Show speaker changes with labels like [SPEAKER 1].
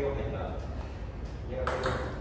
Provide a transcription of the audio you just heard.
[SPEAKER 1] kêu hết là